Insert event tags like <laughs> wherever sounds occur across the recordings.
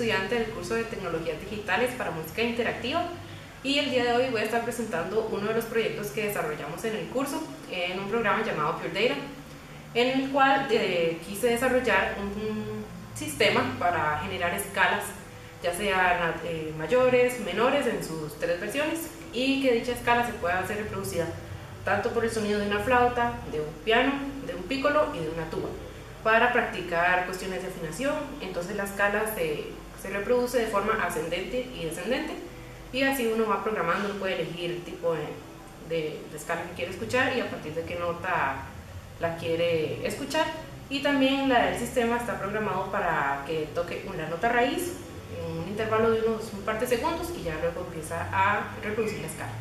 estudiante del curso de Tecnologías Digitales para Música Interactiva y el día de hoy voy a estar presentando uno de los proyectos que desarrollamos en el curso en un programa llamado Pure Data, en el cual eh, quise desarrollar un sistema para generar escalas, ya sean eh, mayores, menores en sus tres versiones y que dicha escala se pueda hacer reproducida tanto por el sonido de una flauta, de un piano, de un pícolo y de una tuba para practicar cuestiones de afinación. Entonces la escala se, se reproduce de forma ascendente y descendente y así uno va programando, puede elegir el tipo de, escala que quiere escuchar y a partir de qué nota la quiere escuchar. Y también la del sistema está programado para que toque una nota raíz en un intervalo de unos un segundos y ya luego empieza a reproducir la escala.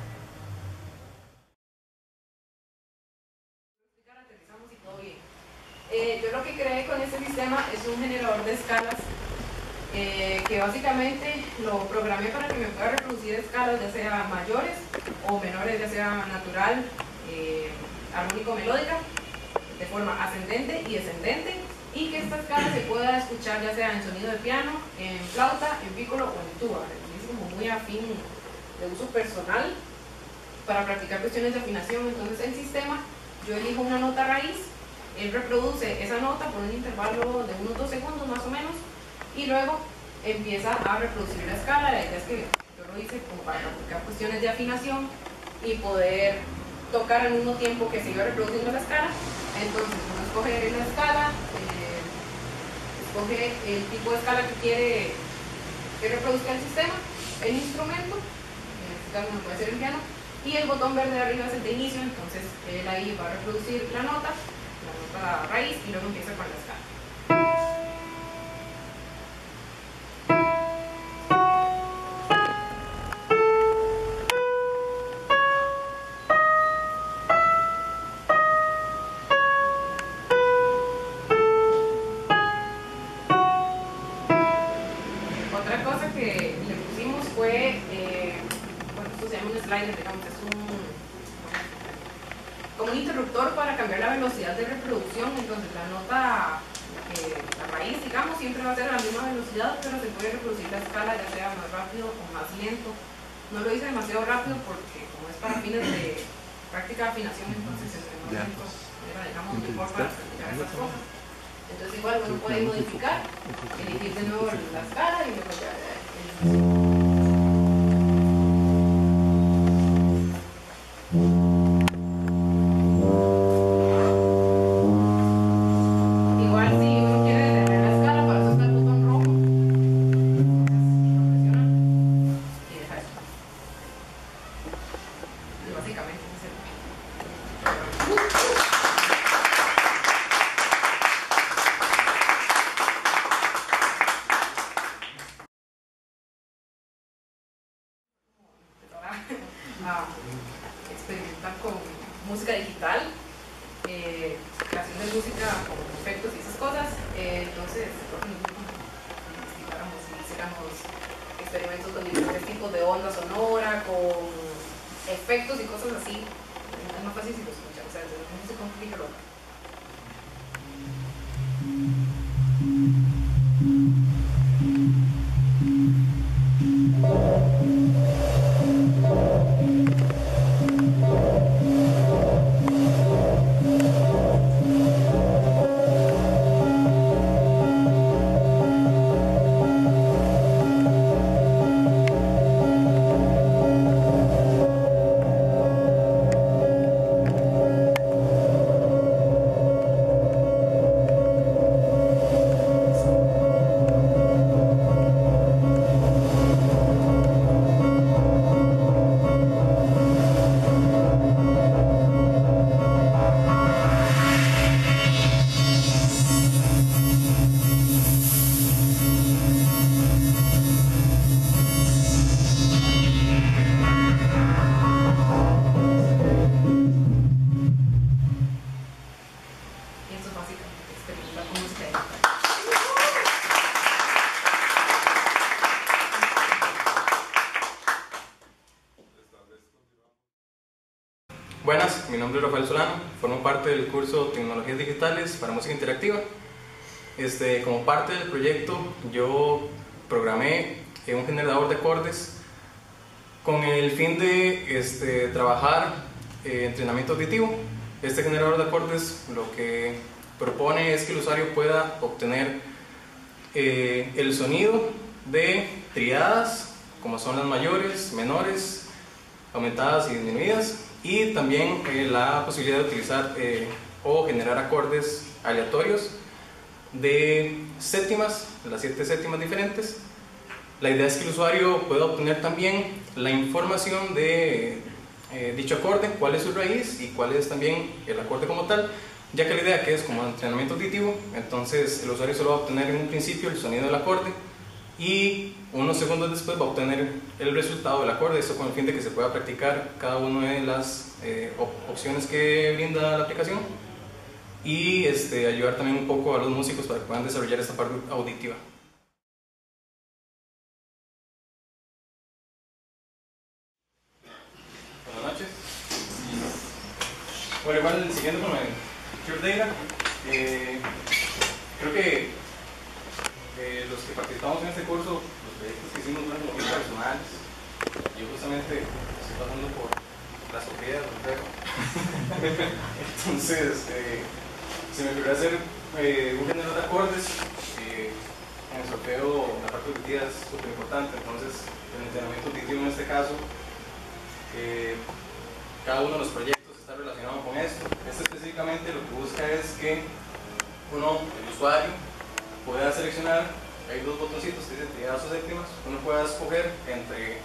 Eh, yo lo que creé con este sistema es un generador de escalas eh, que básicamente lo programé para que me pueda reproducir escalas ya sea mayores o menores, ya sea natural, eh, armónico-melódica, de forma ascendente y descendente y que esta escala se pueda escuchar ya sea en sonido de piano, en flauta, en pícolo o en tuba. Es como muy afín de uso personal para practicar cuestiones de afinación. Entonces el sistema, yo elijo una nota raíz él reproduce esa nota por un intervalo de unos dos segundos y luego empieza a reproducir la escala. La idea es que yo lo hice como para practicar cuestiones de afinación y poder tocar al mismo tiempo que siga reproduciendo la escala. Entonces uno escoge la escala, eh, escoge el tipo de escala que quiere que reproduzca el sistema, el instrumento, en este caso no puede ser el piano, y el botón verde de arriba es el de inicio, entonces él ahí va a reproducir la nota la raíz y luego empieza con la escala. Un interruptor para cambiar la velocidad de reproducción, entonces la nota, eh, la raíz, digamos, siempre va a ser a la misma velocidad, pero se puede reproducir la escala ya sea más rápido o más lento. No lo hice demasiado rápido porque como es para fines de práctica de afinación, entonces entre más lento mejor para practicar esas cosas. Entonces igual uno puede modificar, elegir de nuevo la escala y luego ya... ya música digital, eh, creación de música con efectos y esas cosas. Eh, entonces, investigáramos y hiciéramos experimentos con diferentes tipos de onda sonora, con efectos y cosas así. Es más fácil si lo escuchan, o sea, no se complica del curso Tecnologías Digitales para Música Interactiva. este, como parte del proyecto yo programé un generador de acordes con el fin de este, trabajar eh, entrenamiento auditivo. Este generador de acordes lo que propone es que el usuario pueda obtener eh, el sonido de triadas, como son las mayores, menores, aumentadas y disminuidas, y también eh, la posibilidad de utilizar o generar acordes aleatorios de séptimas, las siete séptimas diferentes, la idea es que el usuario pueda obtener también la información de eh, dicho acorde, cuál es su raíz y cuál es también el acorde como tal, ya que la idea que es como entrenamiento auditivo, entonces el usuario solo va a obtener en un principio el sonido del acorde y unos segundos después va a obtener el resultado del acorde, eso con el fin de que se pueda practicar cada una de las eh, opciones que brinda la aplicación y este, ayudar también un poco a los músicos para que puedan desarrollar esta parte auditiva. Bueno, igual siguiendo con el Pure Data, eh, creo que eh, los que participamos en este curso, los proyectos que hicimos fueron muy personales. Yo justamente estoy pasando por la sofía del perro. <laughs> Entonces, eh, se me ocurrió hacer un género de acordes. en el sorteo, la parte auditiva es súper importante. Entonces, el entrenamiento auditivo en este caso, cada uno de los proyectos relacionado con esto. Este específicamente lo que busca es que uno, el usuario, pueda seleccionar, hay dos botoncitos que dicen triadas o séptimas, uno pueda escoger entre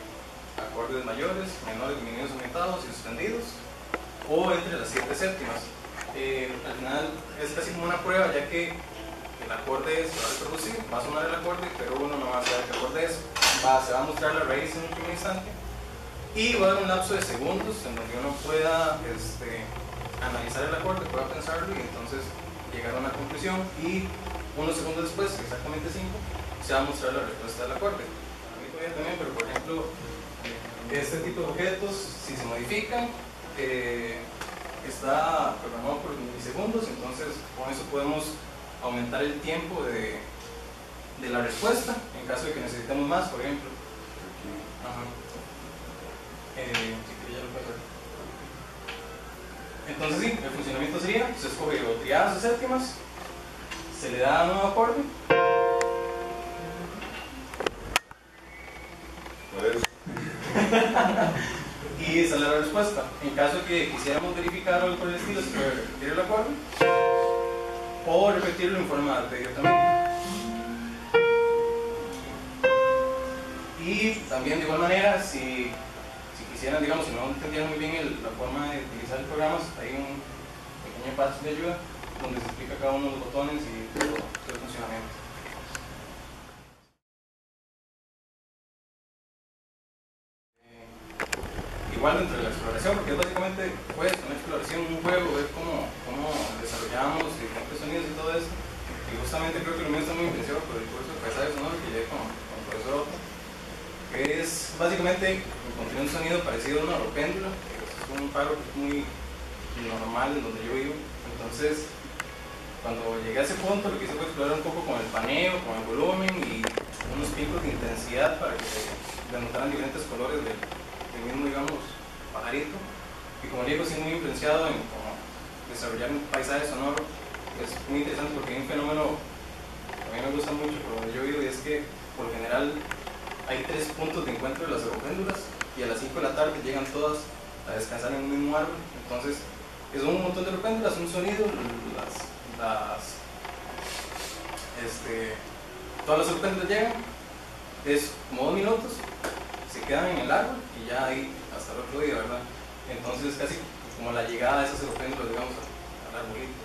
mayores, menores, disminuidos, aumentados y suspendidos, o entre las siete séptimas. Eh, al final es casi como una prueba, ya que el acorde se va a reproducir, va a sonar el acorde, pero uno no va a saber qué acorde es. Va, se va a mostrar la raíz en un primer instante y va a haber un lapso de segundos en donde uno pueda este, analizar el acorde, pueda pensarlo y entonces llegar a una conclusión y unos segundos después, exactamente 5, se va a mostrar la respuesta del acorde. A mí también, pero por ejemplo, este tipo de objetos, si se modifican, eh, está programado por milisegundos, entonces con eso podemos aumentar el tiempo de, de la respuesta en caso de que necesitemos más, por ejemplo. Eh, Entonces sí, el funcionamiento sería, se escoge o triadas o séptimas, se le da un nuevo acorde. Y sale la respuesta. En caso que quisiéramos verificar algo por el estilo, se puede repetir el acorde o repetirlo en forma de. Y también de igual manera, si digamos, si no entendieron muy bien la forma de utilizar el programa, hay un pequeño paso de ayuda donde se explica cada uno de los botones y todo, el funcionamiento. Igual dentro de la exploración, porque básicamente pues, una exploración, un juego, ver cómo, cómo desarrollamos diferentes sonidos y todo eso. Y justamente creo que lo mío está muy influenciado por el curso de paisaje sonoro que llevé con, con el profesor Otto, que es básicamente encontré un sonido parecido a una oropéndula, que es un paro muy normal en donde yo vivo. Entonces, cuando llegué a ese punto, lo que hice fue explorar un poco con el paneo, con el volumen y unos picos de intensidad para que se denotaran diferentes colores del, mismo, digamos, pajarito. Y como digo, sí muy influenciado en desarrollar un paisaje sonoro. Es muy interesante porque hay un fenómeno que a mí me gusta mucho por donde yo vivo y es que, por general, hay tres puntos de encuentro de las oropéndulas y a las 5 de la tarde llegan todas a descansar en un mismo árbol. Entonces, es un montón de oropéndulas, un sonido, las, las, este, todas las oropéndulas llegan, es como dos minutos, se quedan en el árbol ya ahí hasta el otro día, ¿verdad? Entonces, casi como la llegada de esas oropéndulas, digamos, al arbolito.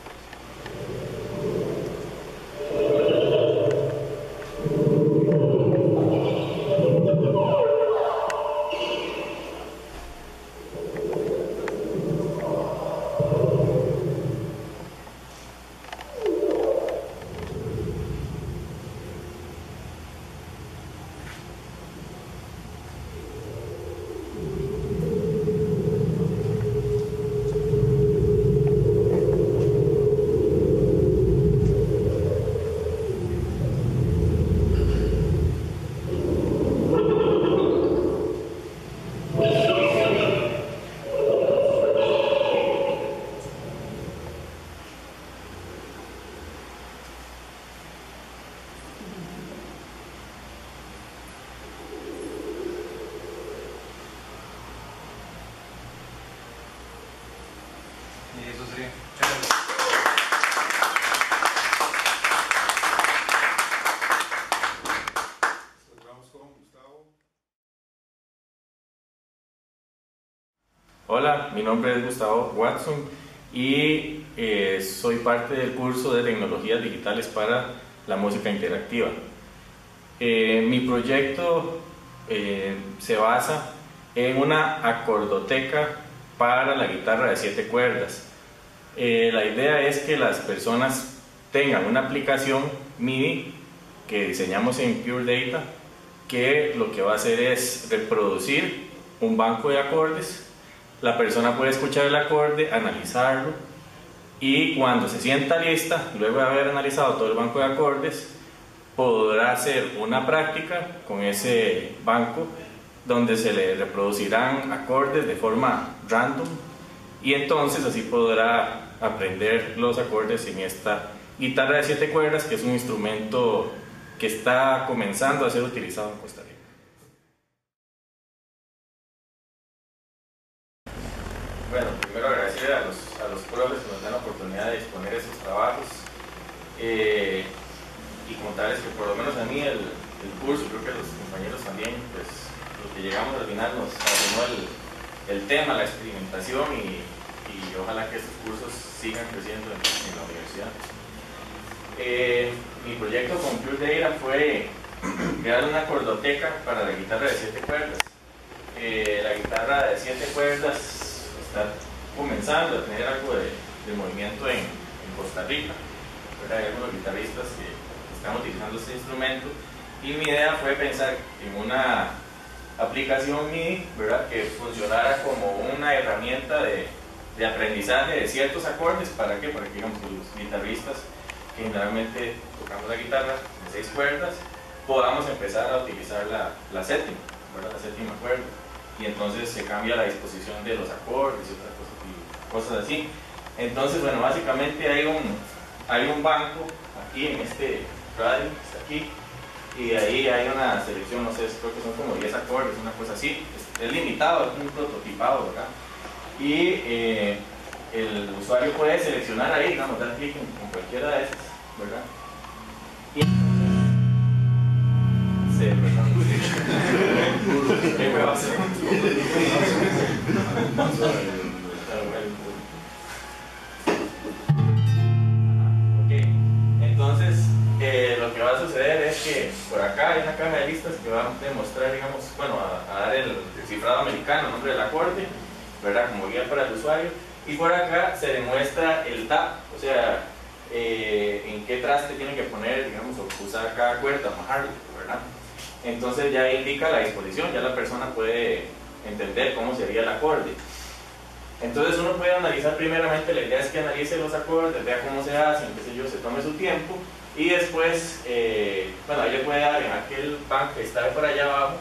Y eso sería. Hola, mi nombre es Gustavo Watson y eh, soy parte del curso de tecnologías digitales para la música interactiva. Eh, mi proyecto eh, se basa en una acordoteca para la guitarra de siete cuerdas la idea es que las personas tengan una aplicación MIDI que diseñamos en Pure Data que lo que va a hacer es reproducir un banco de acordes. La persona puede escuchar el acorde, analizarlo y cuando se sienta lista, luego de haber analizado todo el banco de acordes, podrá hacer una práctica con ese banco donde se le reproducirán acordes de forma random y entonces así podrá aprender los acordes en esta guitarra de siete cuerdas que es un instrumento que está comenzando a ser utilizado en Costa Rica. Bueno, primero agradecer a los, a los profes que nos dan la oportunidad de exponer esos trabajos eh, y contarles que por lo menos a mí el, el, curso, creo que a los compañeros también, pues lo que llegamos al final nos arruinó el, el tema, la experimentación y, y, ojalá que estos cursos sigan creciendo en, en la universidad. Eh, mi proyecto con Pure Data fue <clears throat> crear una cordoteca para la guitarra de 7 cuerdas. Eh, la guitarra de 7 cuerdas está comenzando a tener algo de, movimiento en, Costa Rica. Hay algunos guitarristas que están utilizando este instrumento y mi idea fue pensar en una aplicación MIDI ¿verdad? que funcionara como una herramienta de, de aprendizaje de ciertos acordes para que, para que digamos, los guitarristas generalmente tocamos la guitarra de seis cuerdas, podamos empezar a utilizar la, la séptima, ¿verdad? la séptima cuerda. Y entonces se cambia la disposición de los acordes y otras cosas, y cosas así. Entonces, bueno, básicamente hay un, hay un banco aquí en este radio, está aquí, y ahí hay una selección, no sé, creo que son como 10 acordes, una cosa así. Es, limitado, es un prototipado, ¿verdad? Y eh, el usuario puede seleccionar ahí, digamos, dar clic en, en cualquiera de esas ¿verdad? Y se <laughs> Entonces, eh, lo que va a suceder es que por acá hay una caja de listas que va a demostrar, digamos, bueno, a, dar el, cifrado americano, nombre del acorde, ¿verdad? Como guía para el usuario. Y por acá se demuestra el tap, o sea, eh, en qué traste tienen que poner, digamos, o usar cada cuerda, bajarlo, ¿verdad? Entonces ya indica la disposición, ya la persona puede entender cómo sería el acorde. Entonces uno puede analizar primeramente, la idea es que analice los acordes, vea cómo se hacen, qué yo, se tome su tiempo y después, eh, bueno, ahí le puede dar en aquel banco que está por allá abajo,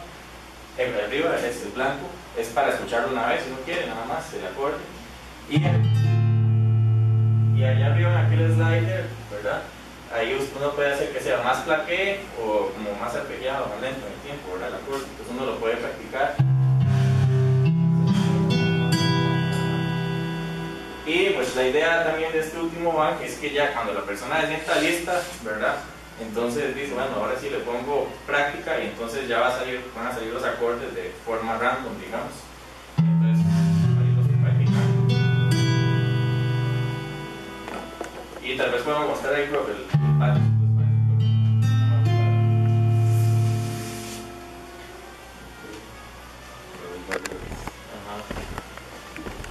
arriba, es el blanco, es para escucharlo una vez si uno quiere, nada más, el acorde. Y y allá arriba en aquel slider, ¿verdad? Ahí uno puede hacer que sea más plaqué o como más arpegiado, más lento en el tiempo, ¿verdad? La curva. Entonces uno lo puede practicar. Y pues la idea también de este último bank es que ya cuando la persona está lista, ¿verdad? Entonces dice, bueno, ahora sí le pongo práctica y entonces ya va a salir, van a salir los acordes de forma random, digamos. Y tal vez podemos mostrar ahí, creo que el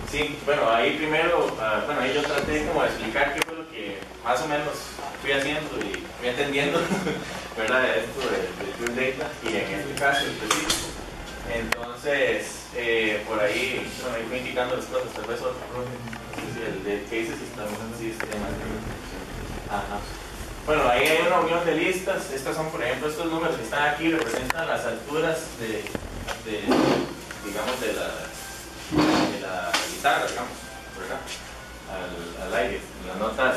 Sí, bueno, ahí primero, ah, bueno, ahí yo traté como de explicar qué fue lo que más o menos fui haciendo y fui entendiendo, <laughs> ¿verdad? Esto de, de Data y en este caso específico. Entonces, eh, por ahí, bueno, fui indicando las cosas, tal vez otro el de cases sistemas Ajá. Bueno, ahí hay una unión de listas. Estas son, por ejemplo, estos números que están aquí representan las alturas de, de digamos, de la, de la guitarra, digamos, ¿verdad? Al, al aire, las notas.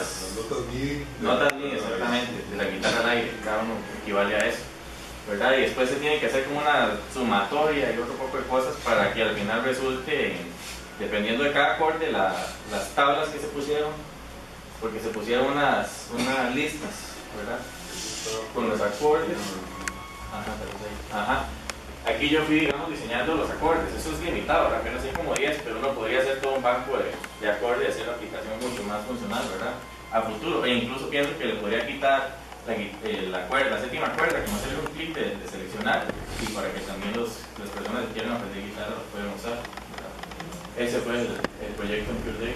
Las notas MIDI, exactamente, de la guitarra al aire, cada uno equivale a eso. ¿verdad? Y después se tiene que hacer como una sumatoria y otro poco de cosas para que al final resulte en dependiendo de cada acorde, la, las tablas que se pusieron, porque se pusieron unas, unas listas, ¿verdad? Con los acordes. Ajá, ajá. Aquí yo fui, digamos, diseñando los acordes. Eso es limitado. Apenas hay como 10, pero uno podría hacer todo un banco de, de acordes y hacer la aplicación mucho más funcional, ¿verdad? A futuro. E incluso pienso que le podría quitar la, eh, la cuerda, la séptima cuerda, no hacerle un clic de, seleccionar y para que también los, las personas que quieran aprender guitarra lo puedan usar. ¿verdad? Ese fue el, el proyecto en Pure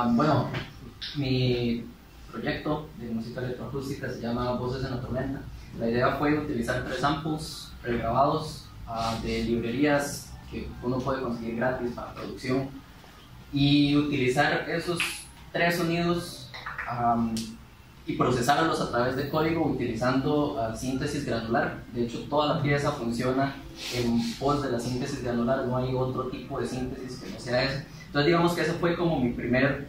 Ah, bueno, mi proyecto de música electroacústica se llama Voces en la Tormenta. La idea fue utilizar tres samples pregrabados ah, de librerías que uno puede conseguir gratis para producción y utilizar esos tres sonidos am, y procesarlos a través de código utilizando ah, síntesis granular. De hecho, toda la pieza funciona en pos de la síntesis granular, no hay otro tipo de síntesis que no sea eso. Entonces, digamos que ese fue como mi primer,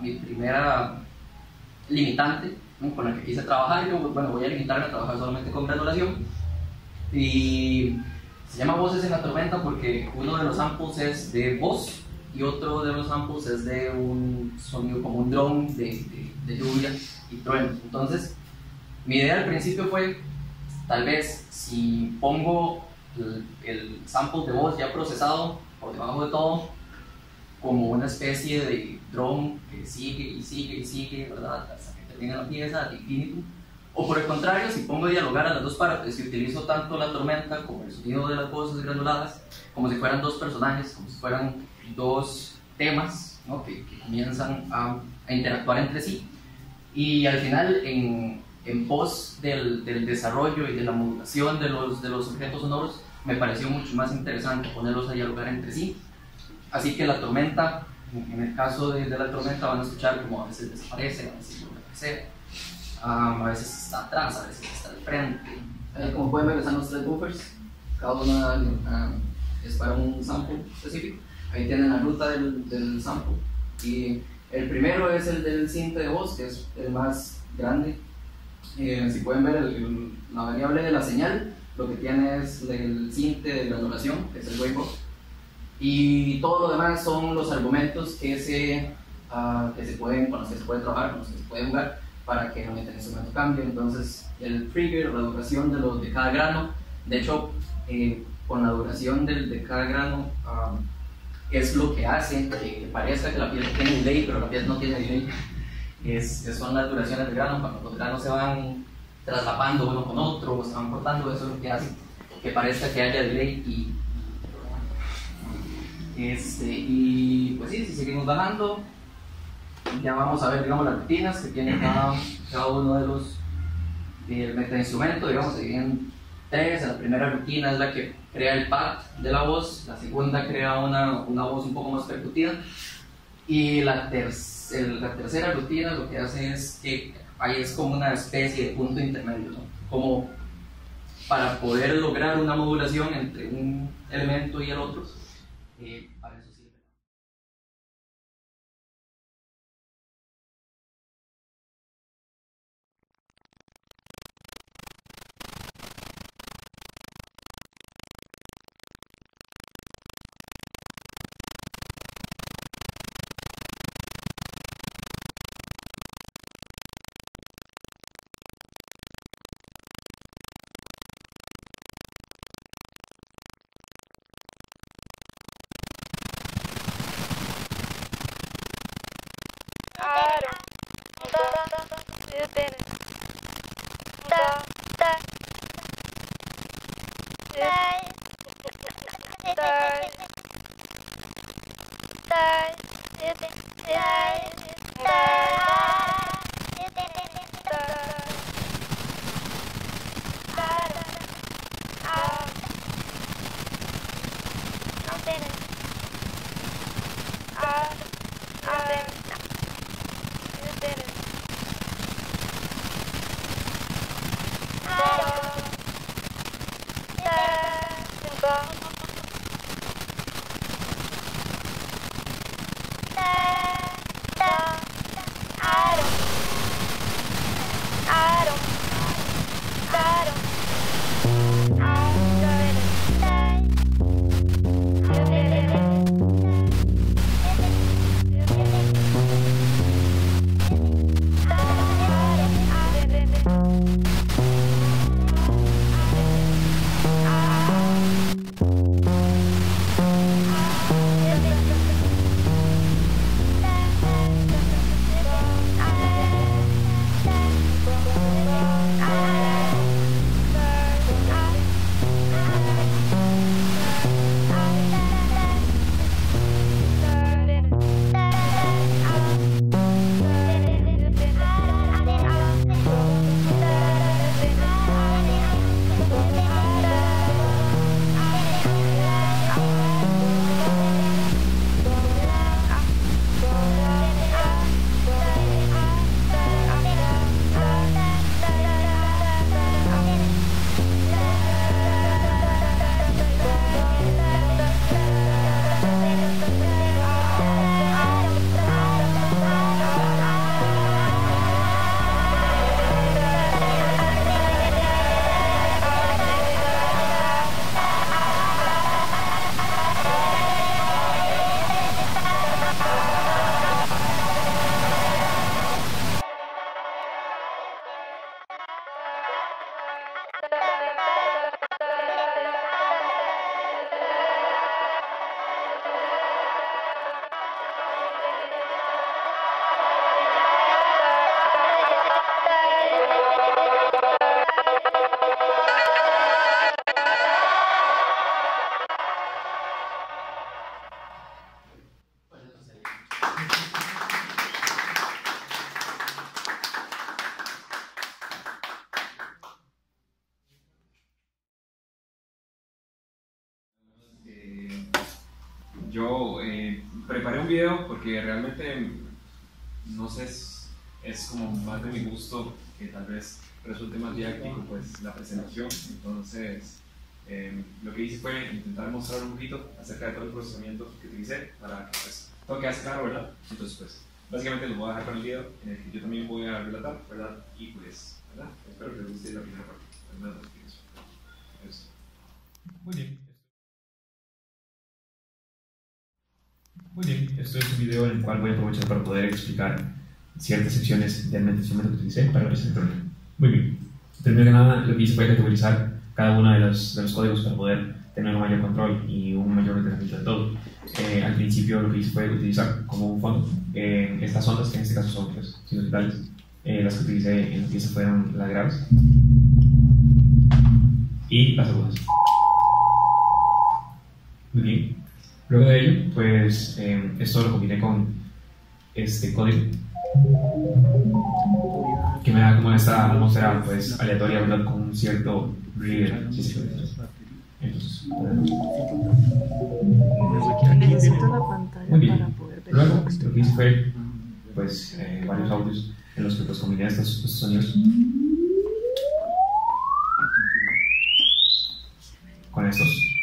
mi primera limitante con la que quise trabajar. Yo, bueno, voy a limitarme a trabajar solamente con granulación. Y se llama Voces en la Tormenta porque uno de los samples es de voz y otro de los samples es de un sonido como un drone de, lluvia y truenos. Entonces, mi idea al principio fue, tal vez si pongo el, el sample de voz ya procesado por debajo de todo, como una especie de drone que sigue y sigue y sigue, ¿verdad? Hasta que termine la pieza ad infinitum. O por el contrario, si pongo a dialogar a las dos partes y utilizo tanto la tormenta como el sonido de las voces granuladas, como si fueran dos personajes, como si fueran dos temas ¿no? que, que, comienzan a, a, interactuar entre sí. Y al final, en, en pos del, del, desarrollo y de la modulación de los, de los objetos sonoros, me pareció mucho más interesante ponerlos a dialogar entre sí. Así que la tormenta, en el caso de, de la tormenta, van a escuchar como a veces desaparece, a veces vuelve a aparecer. Um, a veces está atrás, a veces está al frente. Eh, como pueden ver, están los tres buffers. Cada una um, es para un sample específico. Ahí tienen la ruta del, del sample. Y el primero es el del cinte de voz, que es el más grande. Eh, si pueden ver el, el, la variable de la señal, lo que tiene es el cinte de granulación, que es el wavebox. Y todo lo demás son los argumentos que se, uh, que se pueden, con los que se puede trabajar, con los que se puede jugar para que el instrumento cambie. Entonces, el trigger, la duración de, los, de cada grano, de hecho, eh, con la duración de, de cada grano, um, es lo que hace que parezca que la piel tiene delay, pero la piel no tiene delay. Es, son las duraciones del grano, cuando los granos se van traslapando uno con otro, o se van cortando, eso es lo que hace que parezca que haya delay. Y, este, y pues sí, si seguimos bajando, ya vamos a ver, digamos, las rutinas que tiene cada, cada uno de los el metainstrumento, digamos, se dividen tres. La primera rutina es la que crea el pad de la voz, la segunda crea una, una voz un poco más percutida, y la, ter la tercera rutina lo que hace es que ahí es como una especie de punto intermedio, como para poder lograr una modulación entre un elemento y el otro. Eh, yo video porque realmente, no sé, es, es, como más de mi gusto que tal vez resulte más didáctico pues la presentación. Entonces, eh, lo que hice fue intentar mostrar un poquito acerca de todo el procesamiento que utilicé para que pues, todo quede claro, ¿verdad? Entonces, pues, básicamente lo voy a dejar con el video en el que yo también voy a relatar, ¿verdad? Y pues, ¿verdad? Espero que les guste la primera parte. Muy bien. Muy bien, esto es un video en el cual voy a aprovechar para poder explicar ciertas secciones del instrumento que utilicé para la presentación. Muy bien. Primero que nada, lo que hice fue categorizar cada uno de los, de los códigos para poder tener un mayor control y un mayor entendimiento de todo. Eh, al principio lo que hice fue utilizar como un fondo eh, estas ondas, que en este caso son pues, sinusitales. Eh, las que utilicé en la pieza fueron las graves y las agudas. Muy bien. Luego de ello, pues eh, esto lo combiné con este código que me da como esta atmósfera pues aleatoria, ¿verdad? Con un cierto se puede decir. Entonces, necesito la pantalla Muy bien. para poder ver Luego, lo que estoy lo que hice fue pues eh, varios audios en los que pues combiné estos, estos sonidos con estos